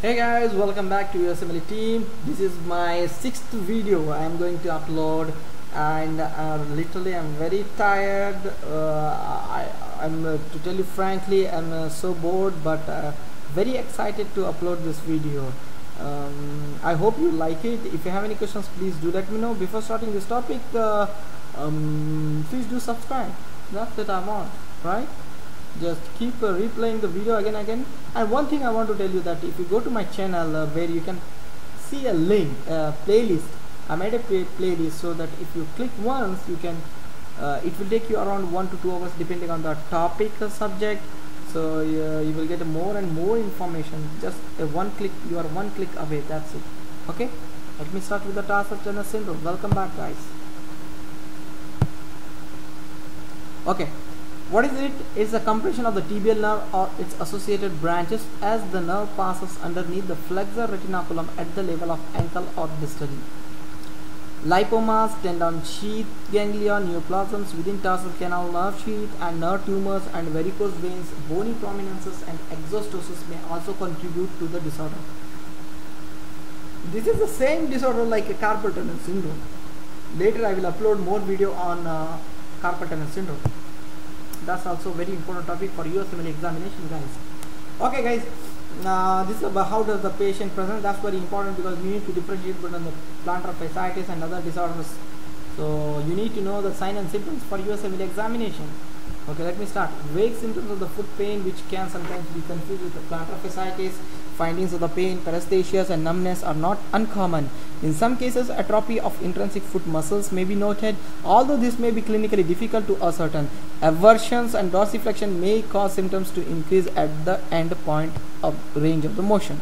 hey guys welcome back to USMLE team. This is my sixth video. I am going to upload and uh, literally I'm very tired. Uh, I, I'm uh, to tell you frankly I'm uh, so bored but uh, very excited to upload this video. Um, I hope you like it. If you have any questions please do let me know. Before starting this topic uh, um, please do subscribe. That's what I want right just keep uh, replaying the video again and again. And one thing I want to tell you that if you go to my channel uh, where you can see a link uh, playlist I made a play playlist so that if you click once you can uh, it will take you around one to two hours depending on the topic or subject. So uh, you will get more and more information. Just one click you are one click away that's it. Okay? Let me start with the tarsal tunnel syndrome welcome back guys. Okay what is it? It's a compression of the tibial nerve or its associated branches as the nerve passes underneath the flexor retinaculum at the level of ankle or distally. Lipomas, tendon sheath, ganglia, neoplasms within tarsal canal nerve sheath and nerve tumors and varicose veins, bony prominences and exostosis may also contribute to the disorder. This is the same disorder like a carpal tunnel syndrome. Later I will upload more video on uh, carpal tunnel syndrome that's also very important topic for USMLE examination guys. Okay guys. Uh, this is about how does the patient present. That's very important because you need to differentiate between the plantar fasciitis and other disorders. So you need to know the sign and symptoms for USMLE examination. Okay let me start. Vague symptoms of the foot pain which can sometimes be confused with the plantar fasciitis findings of the pain paresthesias and numbness are not uncommon in some cases atrophy of intrinsic foot muscles may be noted although this may be clinically difficult to ascertain. Eversions and dorsiflexion may cause symptoms to increase at the end point of range of the motion.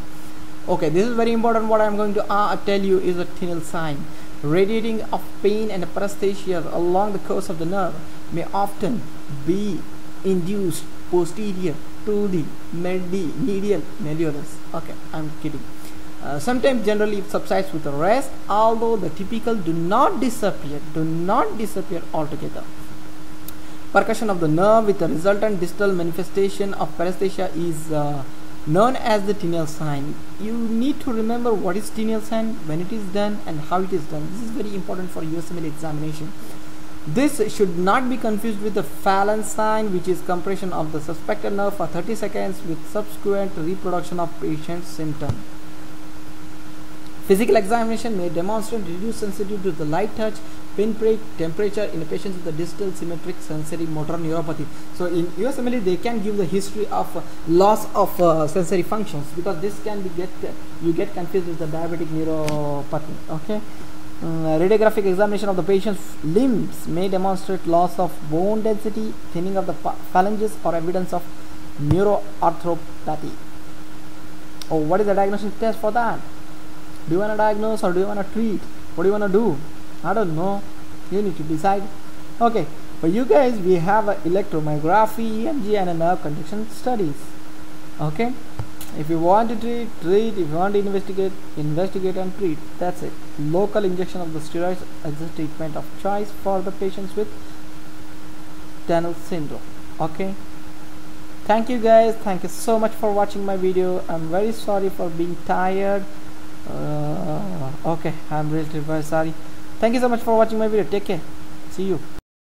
Okay this is very important. What i am going to uh, tell you is a Tinel sign. Radiating of pain and paresthesia along the course of the nerve may often be induced posterior to the medial malleolus. Okay i'm kidding uh, sometimes generally it subsides with the rest although the typical do not disappear do not disappear altogether percussion of the nerve with the resultant distal manifestation of paresthesia is uh, known as the Tinel sign. You need to remember what is Tinel sign, when it is done and how it is done. This is very important for USMLE examination. This should not be confused with the Phalen sign which is compression of the suspected nerve for 30 seconds with subsequent reproduction of patient's symptom. Physical examination may demonstrate reduced sensitivity to the light touch, pinprick, temperature in patients with the distal symmetric sensory motor neuropathy. So in USMLE they can give the history of uh, loss of uh, sensory functions because this can be get uh, you get confused with the diabetic neuropathy. Okay. Uh, radiographic examination of the patient's limbs may demonstrate loss of bone density, thinning of the phalanges or evidence of neuroarthropathy. Oh, what is the diagnostic test for that? Do you want to diagnose or do you want to treat? What do you want to do? I don't know. You need to decide. Okay for you guys we have a electromyography emg and a nerve conduction studies. Okay? If you want to treat treat. If you want to investigate investigate and treat. That's it. Local injection of the steroids as the treatment of choice for the patients with tunnel syndrome. Okay? Thank you guys. Thank you so much for watching my video. I'm very sorry for being tired uh, okay i'm really very sorry. Thank you so much for watching my video. Take care. See you